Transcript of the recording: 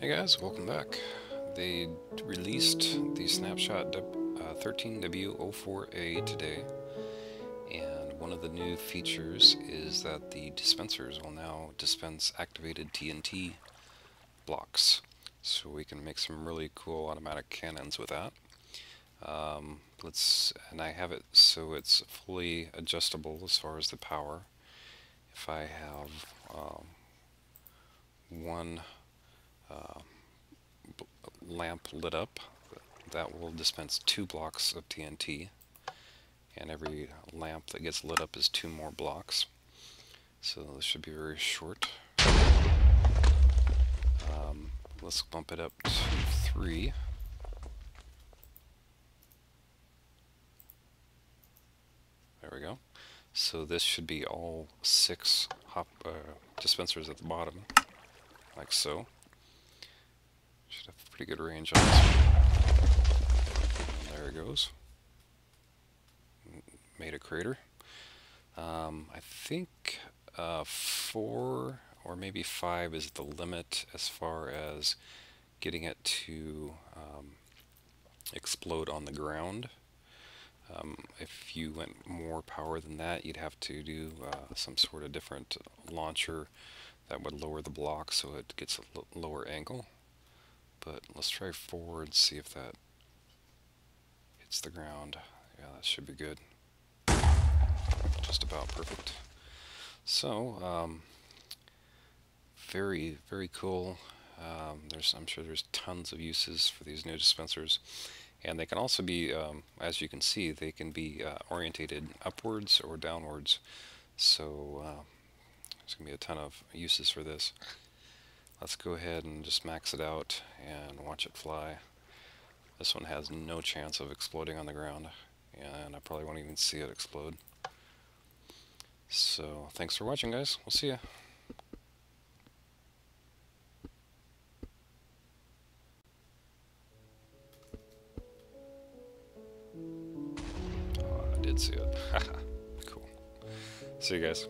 Hey guys, welcome back. They released the Snapshot uh, 13W04A today, and one of the new features is that the dispensers will now dispense activated TNT blocks. So we can make some really cool automatic cannons with that. Um, let's and I have it so it's fully adjustable as far as the power. If I have um, one uh, lamp lit up, that will dispense two blocks of TNT. And every lamp that gets lit up is two more blocks. So this should be very short. Um, let's bump it up to three. There we go. So this should be all six hop uh, dispensers at the bottom, like so. Should have pretty good range on this there it goes. Made a crater. Um, I think uh, four or maybe five is the limit as far as getting it to um, explode on the ground. Um, if you went more power than that, you'd have to do uh, some sort of different launcher that would lower the block so it gets a lower angle but let's try forward, see if that hits the ground. Yeah, that should be good. Just about perfect. So, um, very, very cool. Um, there's, I'm sure there's tons of uses for these new dispensers. And they can also be, um, as you can see, they can be uh, orientated upwards or downwards. So uh, there's going to be a ton of uses for this. Let's go ahead and just max it out and watch it fly. This one has no chance of exploding on the ground, and I probably won't even see it explode. So, thanks for watching, guys. We'll see ya. Oh, I did see it. cool. See you guys.